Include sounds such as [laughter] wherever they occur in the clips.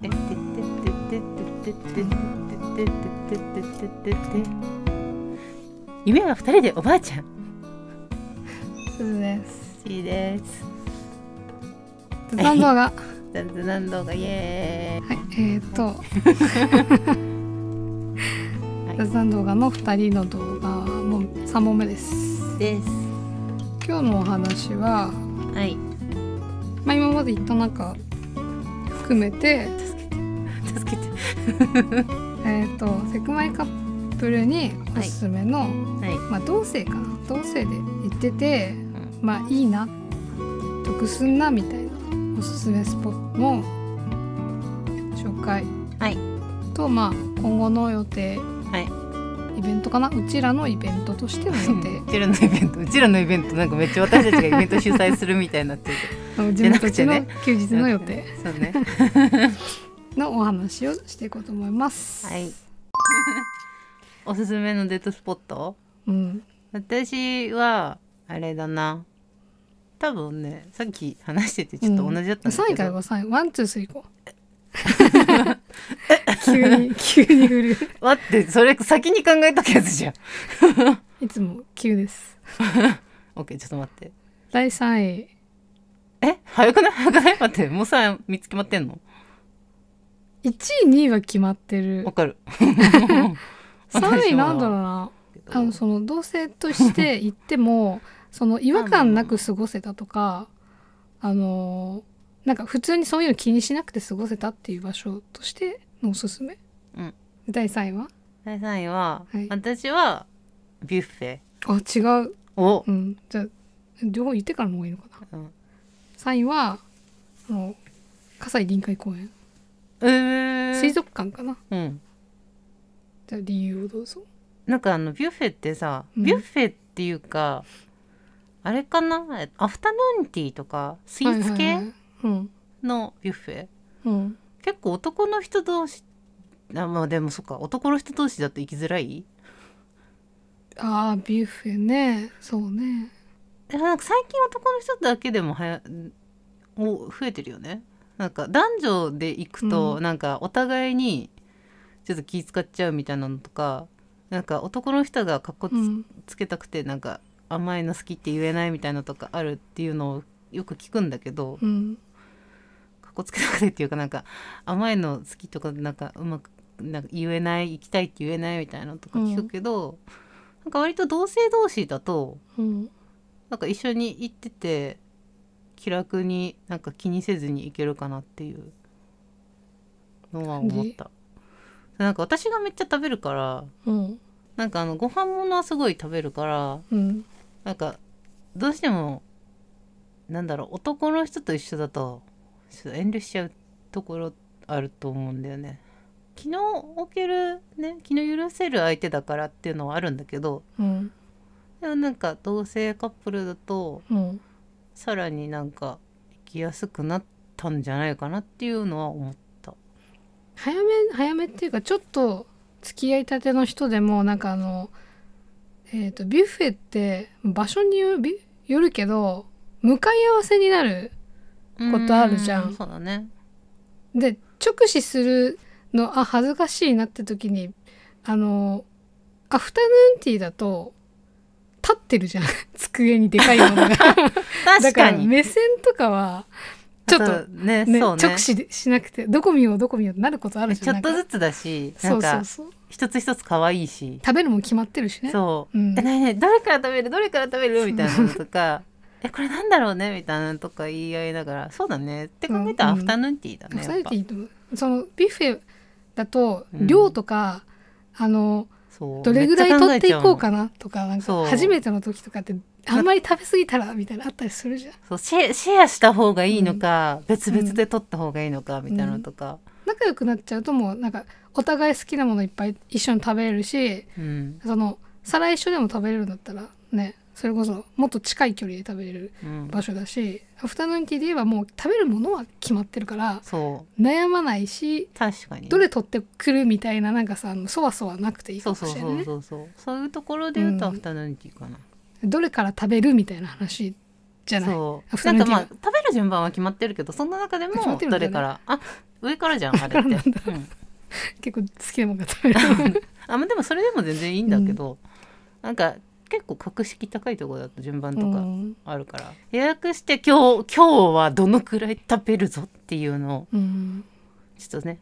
ててててててててててて夢は二人でおばあちゃんすずですしいです雑談動画は雑談動画イエーイいえー、っと雑談動画の2人の動画の3問目ですです今日のお話は、はいまあ、今まで言った中含めて助けて [laughs] えー、っとセクマイカップルにおすすめの、はい。まあ同性かな。同性で行っててまあいいな。得すんなみたいなおすすめスポットの紹介。はい。とまあ今後の予定。はい。イベントかな。うちらのイベントとしての予定。[laughs] うちらのイベント。うちらのイベント。なんかめっちゃ私たちがイベント主催するみたいになってる [laughs] 自分たちの休日の予定。そうねのお話をしていこうと思います。はい。[laughs] おすすめのデートスポット？うん、私はあれだな。多分ねさっき話しててちょっと同じだったんだ3け位からど、5三位 one two three こう。[laughs] 急に急に振る。待ってそれ先に考えとくやつじゃん。[laughs] いつも急です。オッケーちょっと待って。第3位。え？早くない？早くない？待ってもうさ見つ決まってんの？1位2位は決まってる。わかる。[laughs] [laughs] 3位なんだろうな。あのその同性として行っても [laughs] その違和感なく過ごせたとかあのなんか普通にそういうの気にしなくて過ごせたっていう場所としてのおすすめ、うん。第3位は？第3位は、はい。私はビュッフェ。あ違う。をうん。じゃあ両方言ってからの方がいいのかな。うん。3位はあの葛西臨海公園えー、水族館かな。うん。じゃあ理由をどうぞ。なんかあのビュッフェってさ、うん。ビュッフェっていうかあれかな？アフタヌーンティーとかスイーツ系のビュッフェ、うん。結構男の人同士あまあでもそっか男の人同士だと行きづらい？あービュッフェね。そうね。でもなんか最近男の人だけでもはやお増えてるよねなんか男女で行くと、うん。なんかお互いにちょっと気使っちゃうみたいなのとかなんか男の人がかっこつ,、うん。つけたくてなんか甘いの好きって言えないみたいなのとかあるっていうのをよく聞くんだけど、うん。かっこつけたくてっていうかなんか甘いの好きとかなんかうまくなんか言えない行きたいって言えないみたいなのとか聞くけど、なんか割と同性同士だとうん。なんか一緒に行ってて気楽になんか気にせずに行けるかなっていうのは思った。なんか私がめっちゃ食べるからうんなんかあのご飯物はすごい食べるからうんなんかどうしてもなんだろう男の人と一緒だとちょっと遠慮しちゃうところあると思うんだよね。気の置けるね気の許せる相手だからっていうのはあるんだけどうんでもなんか同性カップルだとうんさらになんか生きやすくなったんじゃないかなっていうのは思った。早め早めっていうかちょっと付き合いたての人でもなんかあのえっ、とビュッフェって場所によるけど向かい合わせになることあるじゃんうそうだね。で直視するのあ恥ずかしいなって時にあのアフタヌーンティーだと立ってるじゃん。[laughs] 机にでかいものが。だ [laughs] 確かからに。目線とかはちょっとあねね。直視でしなくてどこ見ようどこ見ようってなることあるじちゃん。なんかょっとずつだし、なそうそうそう。一つ一つ可愛いし。食べるもん決まってるしね。そう。うん。え、なになにどれから食べる？どれから食べる？みたいなのとか、[laughs] え、これなんだろうね？みたいなのとか言い合いながら、そうだね。って考えたらうんアフタヌーンティーだね。アフタヌーンティやっーと思うそのビュッフェだとうん。量とか、あのぱそうどれぐらい取っていこうかなとかなんか初めての時とかってあんまり食べ過ぎたらみたいなのあったりするじゃん。そうシェシェアした方がいいのか、別々で取った方がいいのかみたいなのとか、仲良くなっちゃうともうなんかお互い好きなものいっぱい一緒に食べれるしうん。その皿一緒でも食べれるんだったらねそれこそもっと近い距離で食べれるうん、場所だしアフタヌーンティーで言えばもう食べるものは決まってるから悩まないし確かに。どれ取ってくるみたいななんかさそわそわなくていいかそうそうもしれないね。そうそうそうそういうところで言うとうん。アフタヌーンティーかな、どれから食べるみたいな話じゃない？そう。アなんかまあ食べる順番は決まってるけどそんな中でもどれからあ上からじゃんあれって、うん、[laughs] 結構好きなもんが食べる。[laughs] あまあでもそれでも全然いいんだけど、なんか結構格式高いところだと順番とかうん。あるから、予約して今日今日はどのくらい食べるぞっていうのをうん。ちょっとね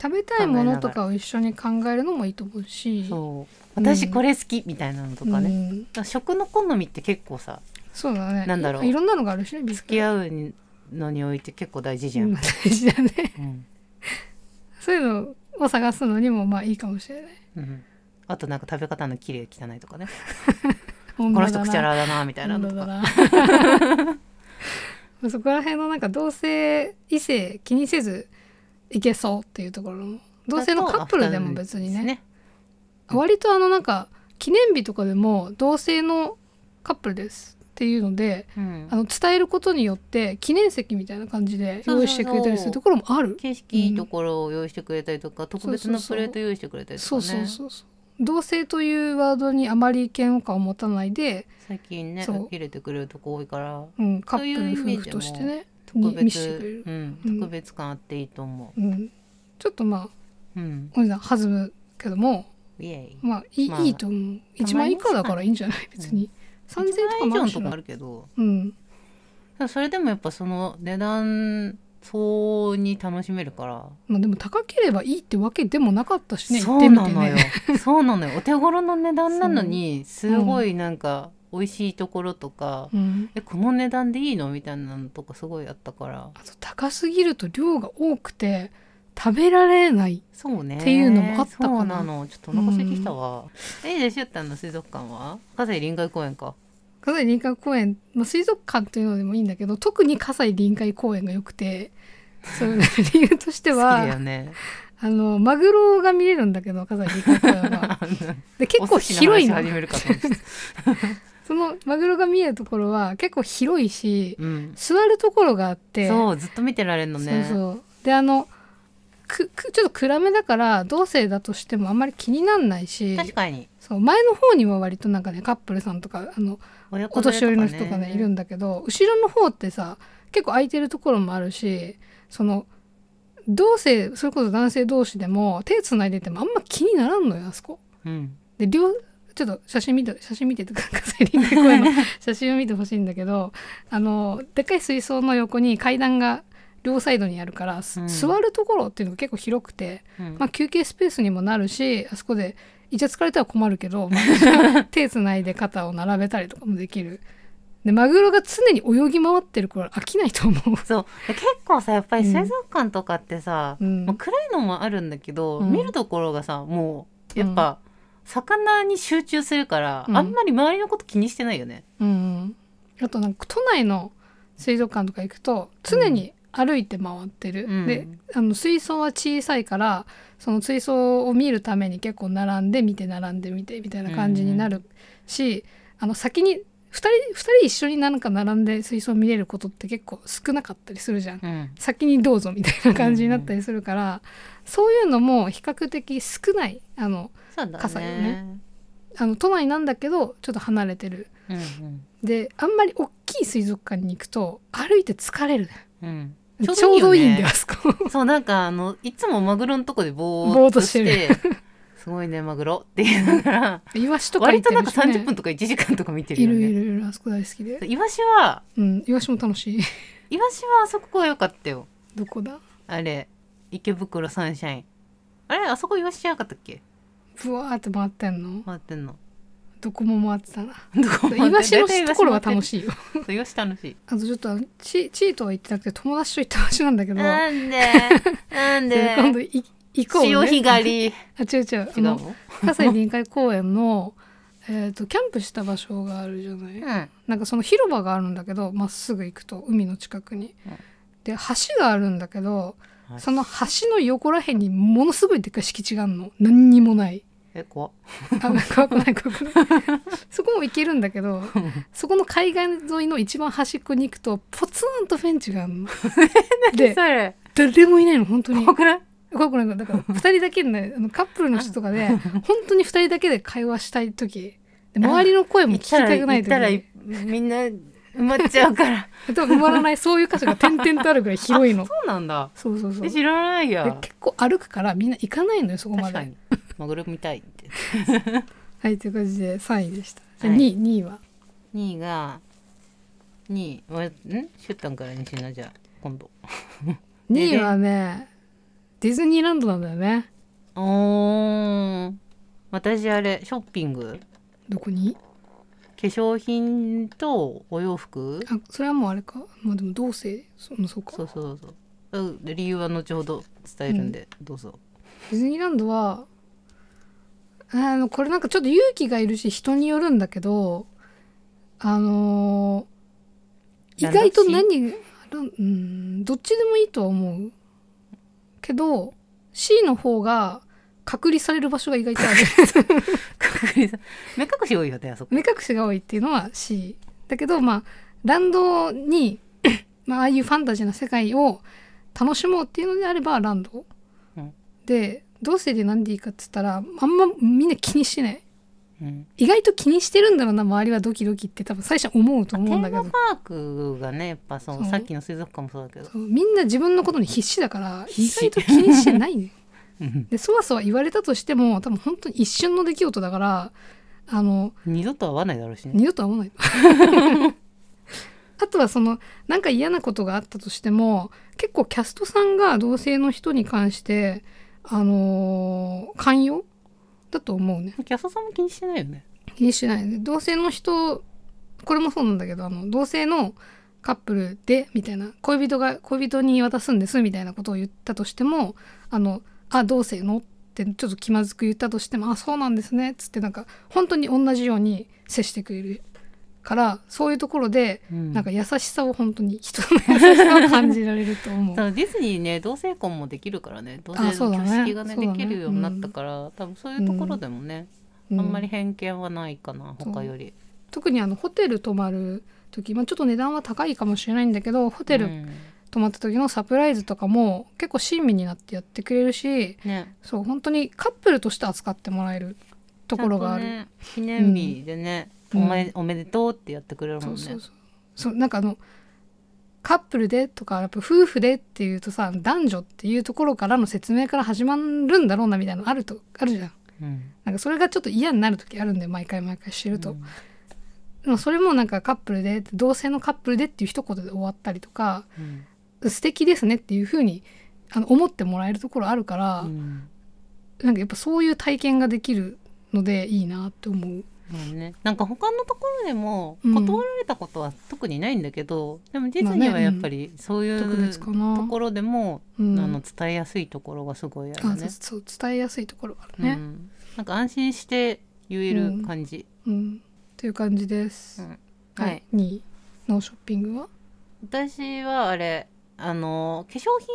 食べたいものとかを一緒に考えるのもいいと思うし。そう。私これ好きみたいなのとかね、うん。食の好みって結構さそうだね。なんだろう。いろんなのがあるしねビ付き合うのにおいて結構大事じゃん、うん大事だね。うん。そういうのを探すのにもまあいいかもしれない。うんあとなんか食べ方の綺麗汚いとかね。[laughs] ここの人くちゃらだなみたいなのとか。[laughs] そこら辺のなんか同性異性気にせずいけそうっていうところの。同性のカップルでも別にね。割とあのなんか記念日とかでも同性のカップルですっていうのでうん。あの伝えることによって記念席みたいな感じでそうそうそう。用意してくれたりするところもある？景色いいところを用意してくれたりとか、特別なプレート用意してくれたりとそうかねそうそうそう同性というワードにあまり嫌悪感を持たないで、最近ね受け入れてくれるとこ多いからうん、カップル夫婦としてね特別る、うん、うん。特別感あっていいと思う。ん、ちょっとまあううん弾むけどもまあいい,、まあいいと思う。1万以下だからいいんじゃない？別に、3000 3000円とかもあるしなあるけど。うん。それでもやっぱその値段相応に楽しめるから、まあでも高ければいいってわけでもなかったしね行そうなのよ。ね。[laughs] そうなのよ。お手頃の値段なのにすごいなんか美味しいところとか、う。ん、えこの値段でいいのみたいなのとかすごいあったから。あと高すぎると量が多くて食べられないそうね。っていうのもあったかな。そうなの。ちょっとお腹空いてきたわ、えでしゅったんの水族館は？葛西臨海公園か葛西臨海公園、まあ、水族館というのでもいいんだけど特に葛西臨海公園が良くてその理由としてはよね。あのマグロが見れるんだけど葛西臨海公園は。[laughs] で結構広いの。[laughs] そのマグロが見えるところは結構広いしうん。座るところがあってそうずっと見てられるのね。そうそう。であのくくちょっと暗めだから同性だとしてもあんまり気になんないし確かに。そう前の方には割となんかねカップルさんとかあのお年寄りの人とかねいるんだけど後ろの方ってさ結構空いてるところもあるしその同性それこそ男性同士でも手つないでてもあんま気にならんのよあそこ。うん。で両ちょっと写真見て写真見てとか葛西臨海公園の写真を見てほしいんだけどあのでっかい水槽の横に階段が両サイドにあるから、すうん。座るところっていうのが結構広くて、うん。まあ、休憩スペースにもなるしあそこでイチャつかれたら困るけど、まあ [laughs] 手つないで肩を並べたりとかもできる。でマグロが常に泳ぎ回ってるから飽きないと思う。そう。で結構さやっぱり水族館とかってさ、うん。まあ、暗いのもあるんだけど、うん。見るところがさもうやっぱ、魚に集中するから、うん。あんまり周りのこと気にしてないよね。うん、あとなんか都内の水族館とか行くと常に歩いて回ってる、うん。であの水槽は小さいからその水槽を見るために結構並んで見て並んで見てみたいな感じになるし、あの先に2人二人一緒になんか並んで水槽見れることって結構少なかったりするじゃん。うん。先にどうぞみたいな感じになったりするから、そういうのも比較的少ないあの傘よね。ね。あの都内なんだけどちょっと離れてる。うんうん。であんまり大きい水族館に行くと歩いて疲れるうん。ねちょうどいいんだよよあそこ。そうなんかあのいつもマグロのとこでぼぼーっとしてすごいねマグロって言いながらイワシとか行割となんかってるし、ね、30分とか1時間とか見てるいよね。るいるいるあそこ大好きで。イワシはうんイワシも楽しい。イワシはあそこが良かったよ。どこだ？あれ池袋サンシャイン。あれあそこイワシじゃなかったっけ？ふわーって回ってんの？回ってんの。どこも回ってたな。イワシのところが楽い。しいよイワシ楽しい。あとちょっとチチートは行ってなくて友達と行った場所なんだけどなんで？なんで？[laughs] 今度い行こう、ね、潮干狩り。[laughs] あ違う違う。あ違うの？の葛西臨海公園の [laughs] えーとキャンプした場所があるじゃない、うん。なんかその広場があるんだけどまっすぐ行くと海の近くに、うん。で橋があるんだけどはい。その橋の横らへんにものすごいでっかい敷地があるの。何にもないえ、怖っ。あ怖くない怖くない。そこも行けるんだけどそこの海岸沿いの一番端っこに行くとポツンとフェンチがあるの。[laughs] で。誰もいないの本当に。怖くない？怖くない。だから2人だけでねあのカップルの人とかで [laughs] 本当に2人だけで会話したい時で周りの声も聞きたくない時。たら、みんな、埋まっちゃうから。[laughs] 埋まらないそういう箇所が点々とあるぐらい広いの。そうなんだ。そうそうそう。え知らないでや結構歩くからみんな行かないのよそこまで。確かにマグロ見たいって [laughs] はいという感じで3位でした。じゃあはい。2位、2位は？2位が2位わん？シュッタンからにしなじゃあ今度。[laughs] 2位はねディズニーランドなんだよね。おー。私あれショッピング？どこに？化粧品とお洋服？あそれはもうあれか。まあでも同性そそうか。そうそうそう。理由は後ほど伝えるんで、どうぞ。ディズニーランドはあのこれなんかちょっと勇気がいるし人によるんだけどあのー意外と何うんどっちでもいいとは思うけど C の方が隔離される場所が意外とある。[laughs] 目隠し多いよねあそこ。目隠しが多いっていうのは C だけどまあランドに [coughs] まあああいうファンタジーな世界を楽しもうっていうのであればランド、うん。でどうせでなんでいいかっつったらあんまみんな気にしてない。うん。意外と気にしてるんだろうな周りはドキドキって多分最初思うとテ思うんだけど。ーマパークがねやっぱそのさっきの水族館もそうだけど。みんな自分のことに必死だから意外と気にしてないねうんでそわそわ言われたとしても多分本当に一瞬の出来事だからあの二度と会わないだろうしね。二度とは思わない。[laughs] あとはそのなんか嫌なことがあったとしても結構キャストさんが同性の人に関してあのー寛容？だと思うね。キャストさんも気にしてないよね。気にしないで同性の人これもそうなんだけどあの同性のカップルでみたいな恋人が恋人に渡すんですみたいなことを言ったとしてもあのあ同性の？ってちょっと気まずく言ったとしてもあそうなんですね。っつってなんか本当に同じように接してくれるからそういうところで、うん。なんか優しさを本当に人の優しさを感じられると思う。[laughs] ディズニーね同性婚もできるからね。同性あそうだね。の挙式がねそうだねできるようになったから、多分そういうところでもね、うん。あんまり偏見はないかな、そう他より。特にあのホテル泊まる時、まあ、ちょっと値段は高いかもしれないんだけどホテルうん。泊まった時のサプライズとかも結構親身になってやってくれるしね。そう本当にカップルとして扱ってもらえるところがある、ね、記念日でね、うんおめおめでとうってやってくれるもんね。そうそうそう。そうなんかあのカップルでとかやっぱ夫婦でっていうとさ男女っていうところからの説明から始まるんだろうなみたいなのあるとあるじゃん。うん。なんかそれがちょっと嫌になる時あるんで毎回毎回知ると、うん。でもそれもなんかカップルで同性のカップルでっていう一言で終わったりとかうん。素敵ですねっていう風にあの思ってもらえるところあるから、うん。なんかやっぱそういう体験ができるのでいいなって思う。まあね、なんか他のところでもうん。断られたことは特にないんだけど、でもディズニーはやっぱりそういうところでも、うん、あの伝えやすいところがすごいあるね。あそう伝えやすいところがあるね。うん、なんか安心して言える感じ。うん、という感じです。うん。ははい。い、2位のショッピングは？私はあれあの化粧品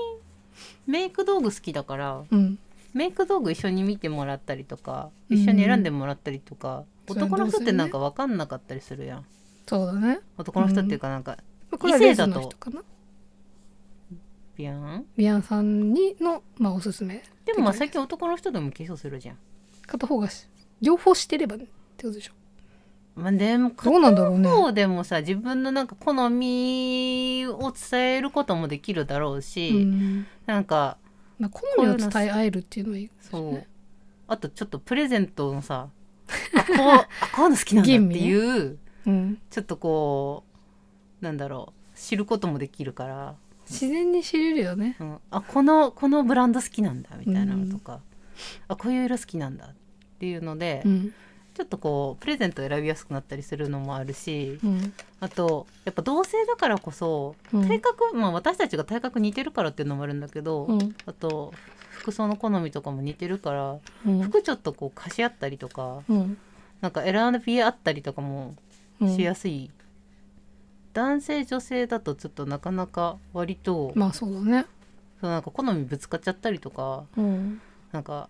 メイク道具好きだからうん。メイク道具一緒に見てもらったりとか一緒に選んでもらったりとか、うん男の人ってなんか分かんなかったりするやんそうだね。男の人っていうかなんか、まあこれはレズ異性だとの人かな。ビャン？ビアンさんにのまあおすすめ。でもまあ最近男の人でも化粧するじゃん、片方がし両方してればねってことでしょ。まあ、でもどうなんだろうね。そうでもさ自分のなんか好みを伝えることもできるだろうし、うんなんかまあ好みを伝え合えるっていうのはいいですそう、ね。あとちょっとプレゼントのさあこうあこういうの好きなんだっていう、うん。ちょっとこうなんだろう知ることもできるから、自然に知れるよね。うん、あこのこのブランド好きなんだみたいなのとか、あこういう色好きなんだっていうので、うん。ちょっとこうプレゼントを選びやすくなったりするのもあるしうん。あとやっぱ同性だからこそうん。体格、まあ私たちが体格似てるからっていうのもあるんだけど、うん。あと服装の好みとかも似てるからうん。服ちょっとこう貸し合ったりとかうん。なんか選び合ったりとかもうん。しやすい、男性女性だとちょっとなかなか割と、まあそうだね。そうなんか好みぶつかっちゃったりとかうん。なんか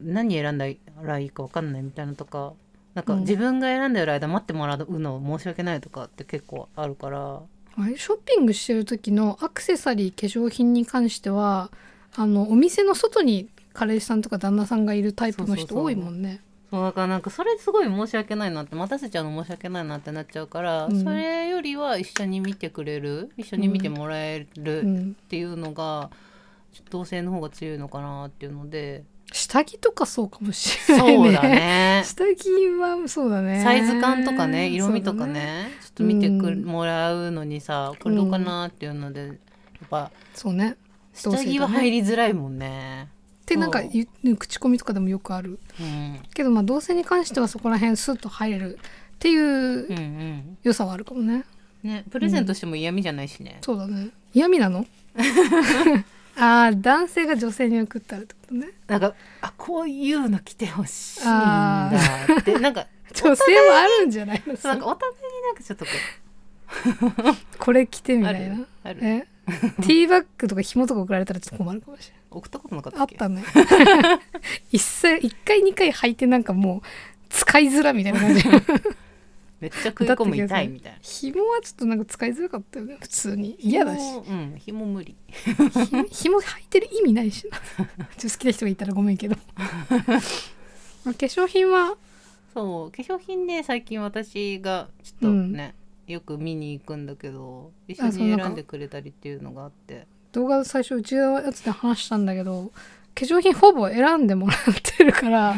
何選んだらいいか分かんないみたいなとかなんかうん。自分が選んでる間待ってもらうの申し訳ないとかって結構あるから。ショッピングしてる時のアクセサリー化粧品に関してはあのお店の外に彼氏さんとか旦那さんがいるタイプの人多いもんね。そうだからなんかそれすごい申し訳ないなって待たせちゃうの申し訳ないなってなっちゃうから、うん。それよりは一緒に見てくれる一緒に見てもらえうるっん、ていうのが、同性の方が強いのかなっていうので。下着とかそうかもしれないね。そうだね。[laughs] 下着はそうだね。サイズ感とかね色味とかそうだね。ちょっと見てく、うん。もらうのにさこれどうかなっていうので、やっぱそうね下着は入りづらいもんね。ってなんか口コミとかでもよくある。うん。けどまあ同性に関してはそこら辺スッと入れるっていううんうん。良さはあるかもね、ね、プレゼントしても嫌味じゃないしね。そうだね。嫌味なの？[laughs] ああ男性が女性に送ったらってことね。なんかあこういうの着てほしいんだって。なんか [laughs] 女性もあるんじゃないの？なんかお互いになんかちょっとこ [laughs] これ着てみたいな。るある。え？ティーバッグとか紐とか送られたらちょっと困るかもしれ送ったことなかったあったね。[laughs] 一切一回二回履いてなんかもう使いづらみたいな感じ。[laughs] めっちゃ食い込む痛いみたいな。紐はちょっとなんか使いづらかったよね普通に。嫌だし。紐うん紐無理。ひ [laughs] 紐履いてる意味ないしな。ちょっと好きな人がいたらごめんけど。まあ化粧品はそう化粧品ね最近私がちょっとね、よく見に行くんだけど一緒に選んでくれたりっていうのがあって。動画最初うちのやつで話したんだけど化粧品ほぼ選んでもらってるから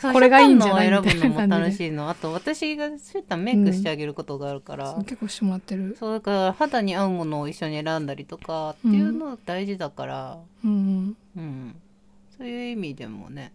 これがいいんじゃないみたいな楽しいの。あと私がシュタンメイクしてあげることがあるから、そう結構してもらってる。そうだから肌に合うものを一緒に選んだりとかっていうの大事だから、うん。うん。そういう意味でもね。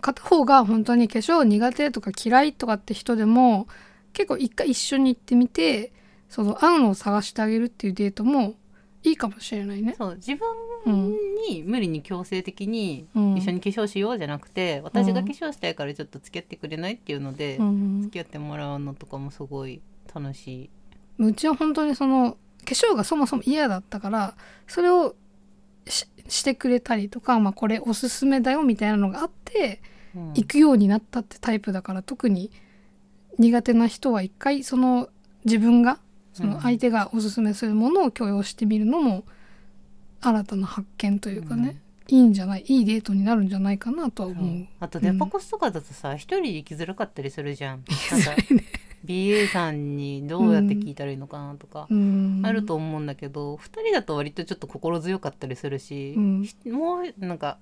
片方が本当に化粧苦手とか嫌いとかって人でも結構一回一緒に行ってみてその合うのを探してあげるっていうデートもいいかもしれないね。そう自う分んに無理に強制的にうん一緒に化粧しようじゃなくて、私が化粧したいからちょっと付き合ってくれないっていうので、うん付き合ってもらうのとかもすごい楽しい。うちは本当にその化粧がそもそも嫌だったからそれをししてくれたりとか、まあ、これおすすめだよみたいなのがあってうん行くようになったってタイプだから特に苦手な人は一回その自分がその相手がおすすめするものを許容してみるのも新たな発見というかね、いいんじゃないいいデートになるんじゃないかなとは思う。あとデパコスとかだとさ一、人で行きづらかったりするじゃん。[laughs] BA さんにどうやって聞いたらいいのかなとか、うん。あると思うんだけど2人だと割とちょっと心強かったりするし、うん。ひもうなんか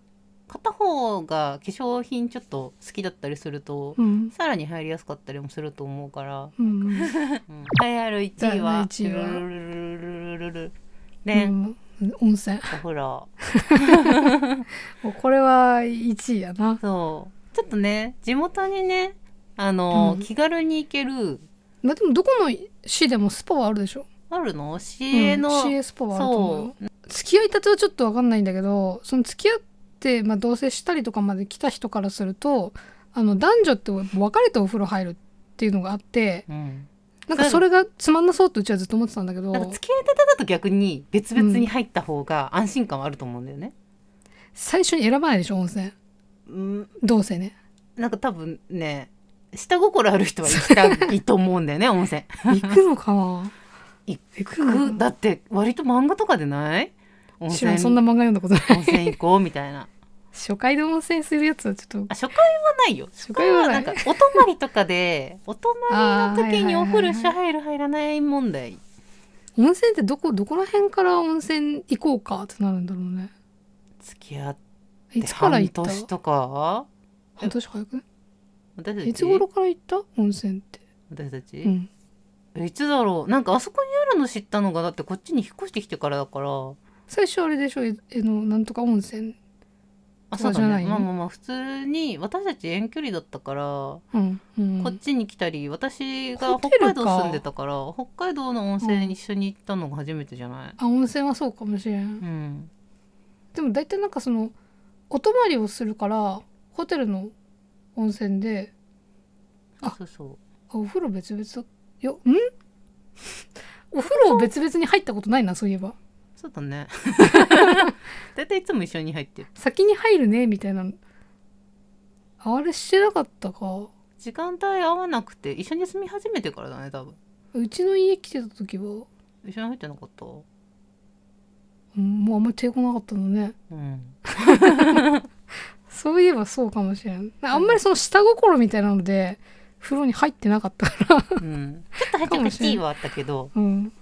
片方が化粧品ちょっと好きだったりすると、うん、さらに入りやすかったりもすると思うから、うん。うん、る1位は位は。ルルルルルルね、うん、温泉お風呂これは1位やなそうちょっとね地元にねあの、うん、気軽に行けるまあでもどこの市でもスパはあるでしょあるの ?CA の、うん、CA スパはあると思う付き合いたてはちょっと分かんないんだけどその付き合っまあ、同棲したりとかまで来た人からするとあの男女って別れてお風呂入るっていうのがあってうん、なんかそれがつまんなそうってうちはずっと思ってたんだけど付き合いたてだと逆に別々に入った方が安心感はあると思うんだよね。最初に選ばないでしょ温泉。うん、同棲ね。なんか多分ね下心ある人は行きたいと思うんだよね温泉。[laughs] 行くのかな。行く？だって割と漫画とかでない？温知らん泉そんな漫画読んだことない。温泉行こうみたいな。初回で温泉するやつはちょっと。あ初回はないよ。初回はなんかお泊まりとかでお泊まりの時にお風呂し入る入らない問題。温泉ってどこどこら辺から温泉行こうかってなるんだろうね。付き合っいて半年とか？半年早く？私たち？いつ頃から行った？温泉って。私たち、うん。えいつだろう？なんかあそこにあるの知ったのがだってこっちに引っ越してきてからだから最初あれでしょ？ええのなんとか温泉あそうだそうじゃない？ね。まあまあまあ普通に私たち遠距離だったから、うん、うん、こっちに来たり私がホ北テルか。海道住んでたから北海道の温泉に一緒に行ったのが初めてじゃない、あ温泉はそうかもしれん。うん、でも大体なんかそのお泊まりをするからホテルの温泉であそうそう。あお風呂別々だ。よん？[laughs] お風呂別々に入ったことないなそういえばそうだね。[laughs] 大体いつも一緒に入ってる。先に入るねみたいな。あれしてなかったか。時間帯合わなくて一緒に住み始めてからだね多分。うちの家来てた時は、一緒に入ってなかった？うん、もうあんまり抵抗なかったのね。うん。[laughs] そういえばそうかもしれん。あんまりその下心みたいなので風呂に入ってなかったから。うん、ちょっと入っちゃったシーンはあったけど。うん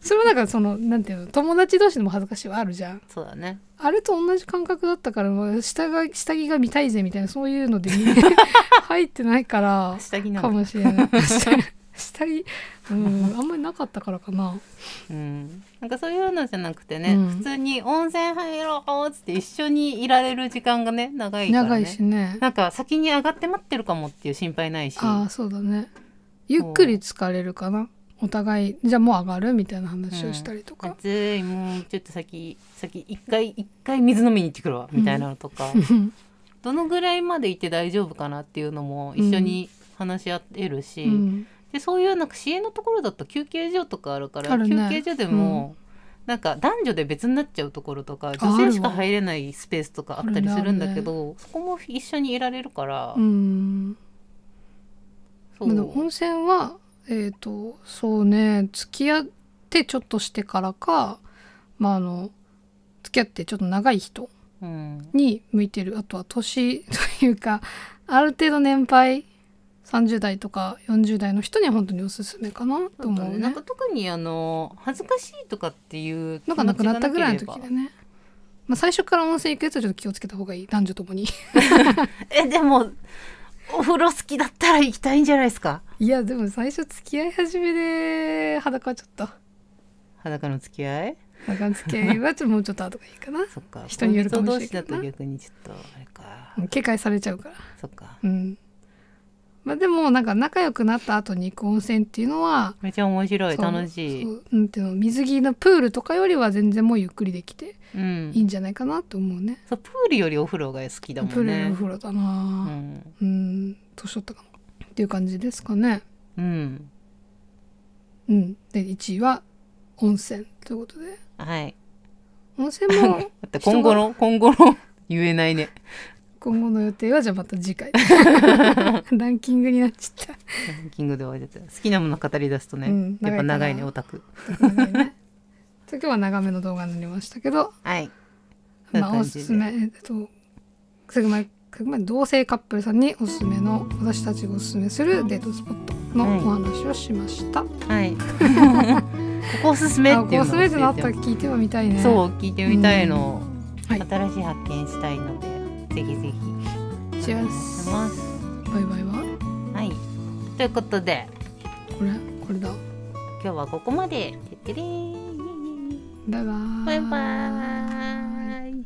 それはなんかそのなんていうの友達同士でも恥ずかしいはあるじゃん。そうだね。あれと同じ感覚だったから下が下着が見たいぜみたいなそういうので [laughs] [laughs] 入ってないからか下着なの。もしれない。[laughs] 下着うんあんまりなかったからかな。うん、なんかそういうのじゃなくてね、うん。普通に温泉入ろうっつって一緒にいられる時間がね長いからね。長いしね。なんか先に上がって待ってるかもっていう心配ないし。ああそうだね。ゆっくり疲れるかなお互いじゃあもう上がるみたいな話をしたりとか、暑いもうちょっと先先一回一回水飲みに行ってくるわみたいなのとか、どのぐらいまでいて大丈夫かなっていうのも一緒に話し合えるし、うん。でそういうなんか支援のところだと休憩所とかあるからね。休憩所でも、なんか男女で別になっちゃうところとかあ女性しか入れないスペースとかあったりするんだけど、そこも一緒にいられるから、うん。そう。温泉はえっ、とそうね付き合ってちょっとしてからかまああの付き合ってちょっと長い人うん。に向いてる。あとは年 [laughs] というかある程度年配30代とか40代の人には本当におすすめかなと思うね。なんか特にあの恥ずかしいとかっていう気持ちがのがなくなったぐらいの時なければ。だね、まあ、最初から温泉行くやつはちょっと気をつけた方がいい。男女ともに。[laughs] えでもお風呂好きだったら行きたいんじゃないですか？いやでも最初付き合い始めで裸ちょっと。裸の付き合い？裸付き合いはちょっともうちょっと後がいいかな。そっか。人によるかもしれんけどな。同士だと逆にちょっとあれか。警戒されちゃうから。そっか。うんまあでもなんか仲良くなった後に行く温泉っていうのはめっちゃ面白い楽しい。そうなんていうの水着のプールとかよりは全然もうゆっくりできてうん。いいんじゃないかなと思うね、そうプールよりお風呂が好きだもプールお風呂だうなん。うん年取ったかもっていう感じですかね。うん。うん。で1位は温泉ということで。はい。温泉も [laughs] 今後の今後の言えないね今後の予定はじゃあまた次回。[laughs] ランキングになっちゃっランキングで終わっちゃった。好きなもの語り出すとね、うんやっぱ長長いねオタク。ね。今日は長めの動画になりましたけどはい。まあ、お感じで。すめえっとくぐまくぐま同性カップルさんにおすすめの私たちがおすすめするデートスポットのはい。お話をしました、はい。[laughs] ここおすすめあっていうのをこうすべてのあった聞いてはみたいね。そう聞いてみたいのを、はい。新しい発見したいのでぜひぜひ。します。バイバイは？はい。ということで。これ？これだ。今日はここまで。てってれー。バイバイ。バイバーイ